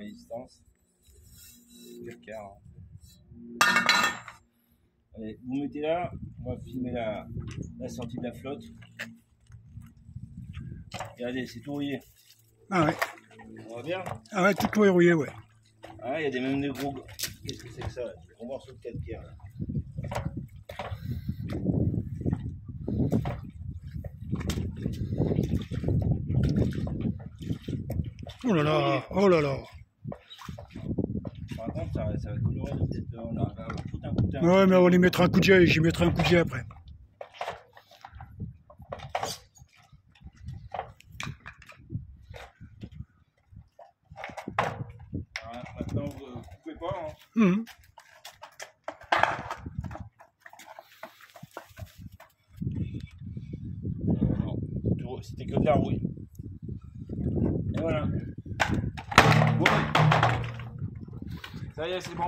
résistance. Calcaire. Allez, vous mettez là, on va filmer la, la sortie de la flotte. Regardez, c'est tout rouillé. Ah ouais. On voit bien Ah ouais, tout verrouillé, ouais. Ah, il y a des, même des gros. Qu'est-ce que c'est que ça? Des gros morceaux de calcaire là. Oh là là, oh là là. Par contre, ça, ça va colorer a on va foutre un coup de. Ouais, mais on va y mettre un coup de jet, j'y mettrai un coup de jet après. Voilà, maintenant, vous ne coupez pas. Hein. Mhm. Euh, c'était que de la rouille. Et voilà. Ça y est, c'est bon.